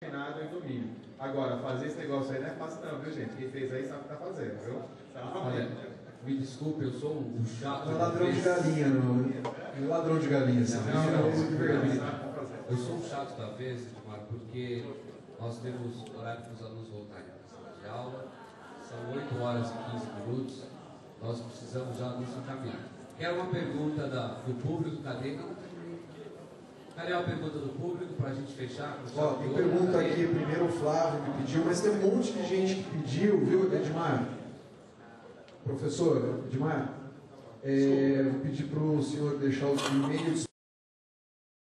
treinado em domínio. Agora, fazer esse negócio aí não é fácil não, viu gente? Quem fez aí sabe o que está fazendo, viu? Olha, me desculpe, eu sou um chato. Não é ladrão de galinha, não. Não é ladrão de galinha, assim. Não, não, não. Eu sou um chato da vez, Edmar, porque nós temos horário para os alunos voltarem para a sala de aula, são 8 horas e 15 minutos, nós precisamos já nos encaminhar. Quero uma pergunta da, do público, cadê? Cadê a pergunta do público para a gente fechar? Ó, tem pergunta aqui, primeiro o Flávio me pediu, mas tem um monte de gente que pediu, viu, Edmar? Professor, Edmar, é, vou pedir para o senhor deixar os e-mails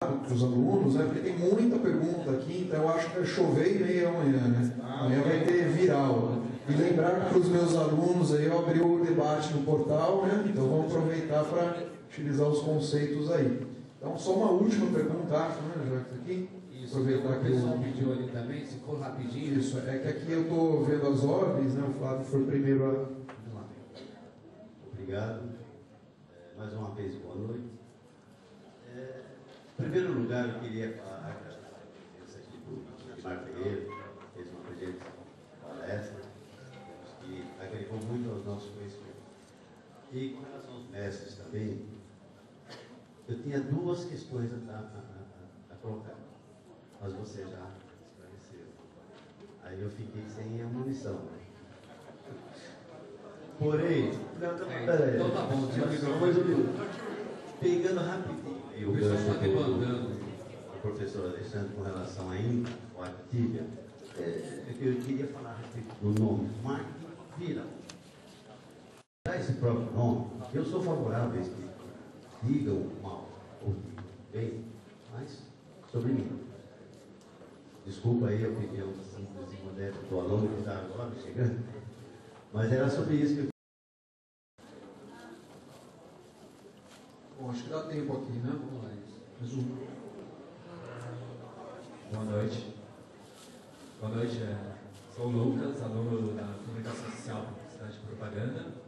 para os alunos, né? Porque tem muita pergunta aqui, então eu acho que vai chover e-mail amanhã, né? Amanhã vai ter viral. E lembrar para os meus alunos aí, eu abri o debate no portal, né? Então vamos aproveitar para utilizar os conceitos aí. Então, só uma última pergunta, acho, né, já que aqui. Isso, aproveitar que o pessoal pediu ali também, se for rapidinho. Isso, é que aqui eu estou vendo as ordens, né? O Flávio foi o primeiro a. Vamos lá. Obrigado. É, mais uma vez, boa noite. É, em primeiro lugar, eu queria eu tinha duas questões a, a, a, a colocar, mas você já esclareceu. Aí eu fiquei sem a munição. Porém, não, não, É, peraí. então tá bom, tira o Mas só microfone. mais um minuto. Pegando rapidinho. O pessoal gancho está do- demandando. do professor Alexandre com relação à INCA, ou à Activia, é, eu queria falar a respeito do nome, marketing viral. Dá esse próprio nome, eu sou favorável a que digam mal ou digam bem, mas sobre mim. Desculpa aí a opinião simples e modesta do aluno que está agora chegando, mas era sobre isso que eu Bom, acho que dá tempo aqui, né? Vamos lá, um. Boa noite. Boa noite, é, sou o Lucas, aluno da Comunicação Social, Publicidade e Propaganda.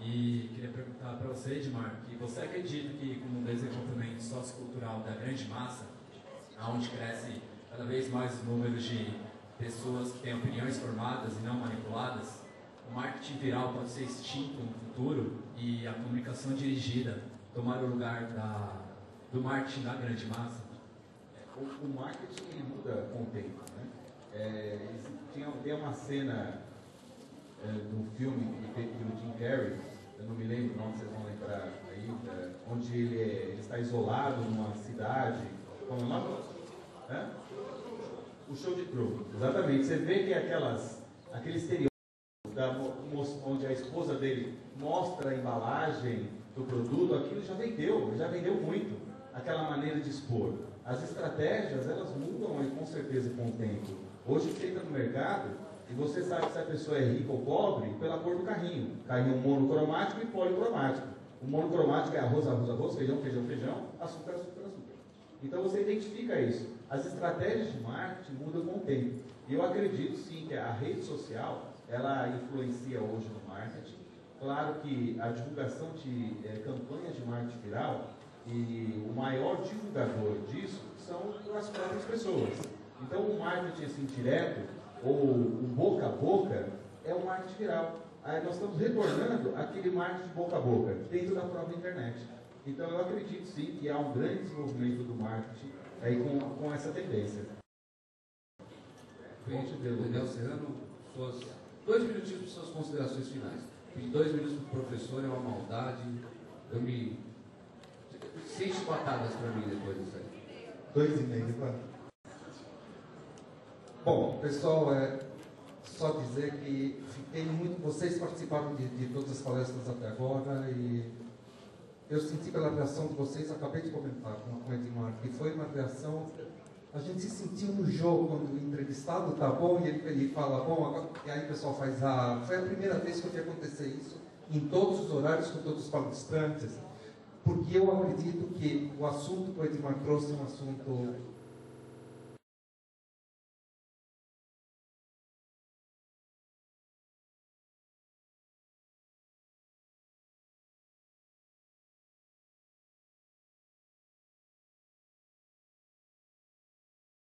E queria perguntar para você, Edmar, que você acredita que com o desenvolvimento sociocultural da grande massa, onde cresce cada vez mais os números de pessoas que têm opiniões formadas e não manipuladas, o marketing viral pode ser extinto no futuro e a comunicação dirigida tomar o lugar da, do marketing da grande massa? O, o marketing muda com o tempo, né? É, tem uma cena é, do filme que teve o Jim Carrey, eu não me lembro o nome, vocês vão lembrar aí, é, onde ele, é- ele está isolado numa cidade, como é o nome? O show de Truman, exatamente. Você vê que aquelas, aquele estereótipo onde a esposa dele mostra a embalagem do produto, aquilo já vendeu, já vendeu muito, aquela maneira de expor. As estratégias, elas mudam aí, com certeza com o tempo. Hoje entra no mercado e você sabe se a pessoa é rica ou pobre pela cor do carrinho. Carrinho monocromático e policromático. O monocromático é arroz, arroz, arroz, feijão, feijão, feijão, açúcar, açúcar, açúcar. Então você identifica isso. As estratégias de marketing mudam com o tempo. E eu acredito sim que a rede social ela influencia hoje no marketing. Claro que a divulgação de eh, campanhas de marketing viral e o maior divulgador disso são as próprias pessoas. Então o marketing assim direto ou o boca a boca é o marketing viral. Aí nós estamos retornando aquele marketing boca a boca dentro da própria internet. Então eu acredito sim que há um grande desenvolvimento do marketing aí com, com essa tendência. Frente do Daniel Serrano, suas, dois minutinhos para suas considerações finais. Pedir dois minutos para o professor é uma maldade. Eu me. Seis batadas para mim depois disso aí. Dois e meio, vai. Pessoal, é só dizer que fiquei muito. Vocês participaram de, de todas as palestras até agora e eu senti pela reação de vocês, acabei de comentar com, com o Edmar, que foi uma reação. A gente se sentiu no jogo quando o entrevistado tá bom e ele, ele fala bom, agora, e aí o pessoal faz a. Foi a primeira vez que eu vi acontecer isso em todos os horários com todos os palestrantes, porque eu acredito que o assunto que o Edmar trouxe é um assunto